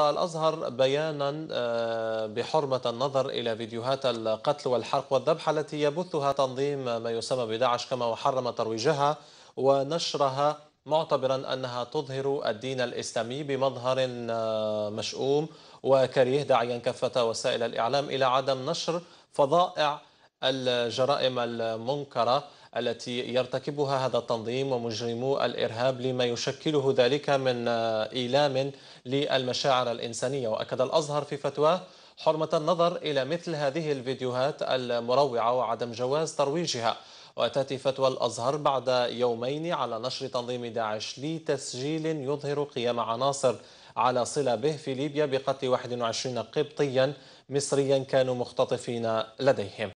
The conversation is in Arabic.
الأزهر بيانا بحرمة النظر إلى فيديوهات القتل والحرق والذبح التي يبثها تنظيم ما يسمى بداعش كما وحرم ترويجها ونشرها معتبرا أنها تظهر الدين الإسلامي بمظهر مشؤوم وكريه داعيا كافة وسائل الإعلام إلى عدم نشر فظائع الجرائم المنكرة التي يرتكبها هذا التنظيم ومجرمو الإرهاب لما يشكله ذلك من إيلام للمشاعر الإنسانية. وأكد الأزهر في فتواه حرمة النظر إلى مثل هذه الفيديوهات المروعة وعدم جواز ترويجها. وتأتي فتوى الأزهر بعد يومين على نشر تنظيم داعش لتسجيل يظهر قيام عناصر على صلة به في ليبيا بقتل 21 قبطيا مصريا كانوا مختطفين لديهم.